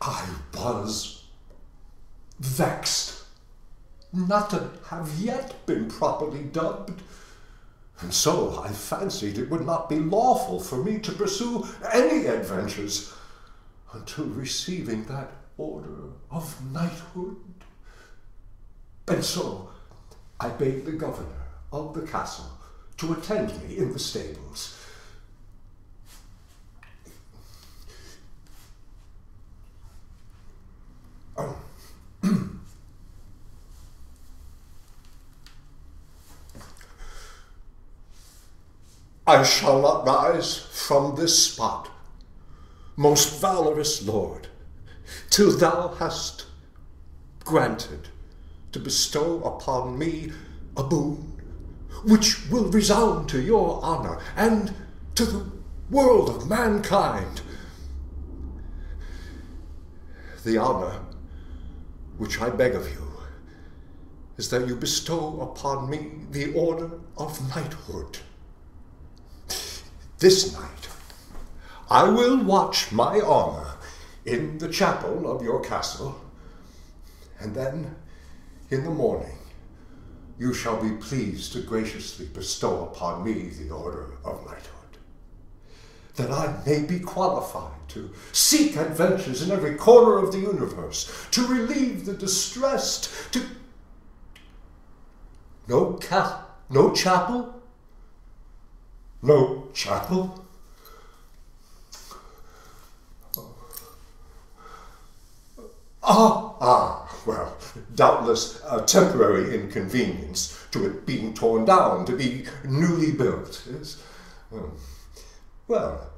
I was vexed not to have yet been properly dubbed. And so I fancied it would not be lawful for me to pursue any adventures until receiving that order of knighthood. And so I bade the governor of the castle to attend me in the stables. I shall not rise from this spot, most valorous lord, till thou hast granted to bestow upon me a boon which will resound to your honor and to the world of mankind. The honor which I beg of you is that you bestow upon me the order of knighthood. This night, I will watch my honor in the chapel of your castle, and then, in the morning, you shall be pleased to graciously bestow upon me the order of knighthood, that I may be qualified to seek adventures in every corner of the universe, to relieve the distressed, to. No ca- no chapel? No chapel? Ah, ah, well, doubtless a temporary inconvenience to it being torn down to be newly built. Yes? Hmm. Well,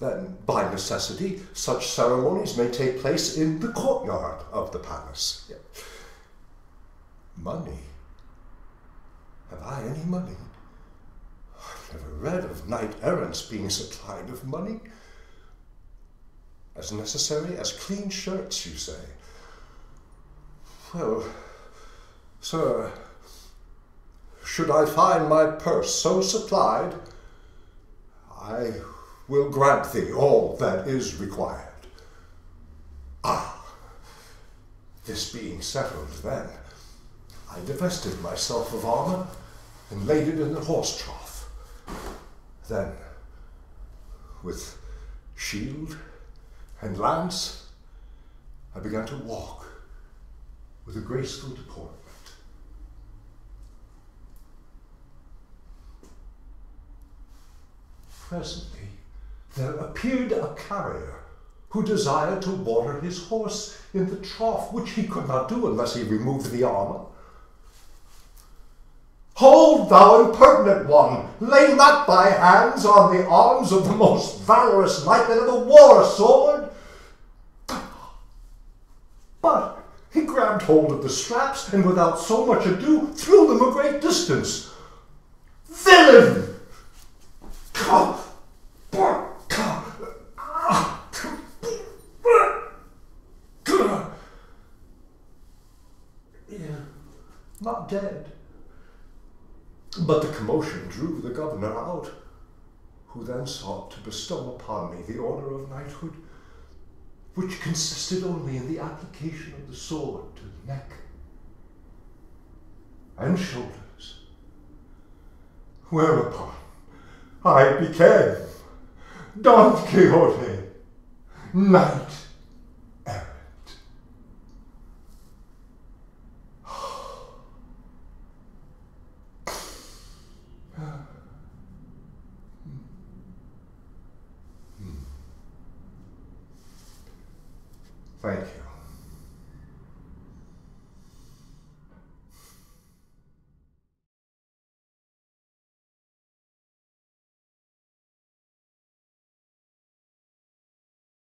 then, by necessity, such ceremonies may take place in the courtyard of the palace. Money? Have I any money? Never read of knight errants being supplied of money. As necessary as clean shirts, you say. Well, sir, should I find my purse so supplied, I will grant thee all that is required. Ah, this being settled, then, I divested myself of armor and laid it in the horse trough. Then, with shield and lance, I began to walk with a graceful deportment. Presently, there appeared a carrier who desired to water his horse in the trough, which he could not do unless he removed the armor. Hold, thou impertinent one! Lay not thy hands on the arms of the most valorous knight that ever wore a sword! But he grabbed hold of the straps and without so much ado threw them a great distance. Villain! Yeah, not dead. But the commotion drew the governor out, who then sought to bestow upon me the order of knighthood, which consisted only in the application of the sword to the neck and shoulders. Whereupon I became Don Quixote, knight Thank you.